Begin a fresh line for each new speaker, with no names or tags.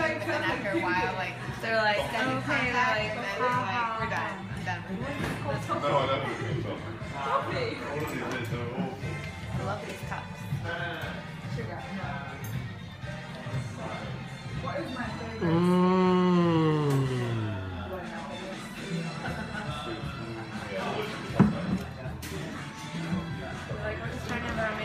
But then after a while, like they're like, okay, oh, they're like, and then like, we're done. I'm done with this.
No, I love
I love these cups. Sugar.
What is my favorite?
Like,